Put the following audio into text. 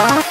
Uh-huh.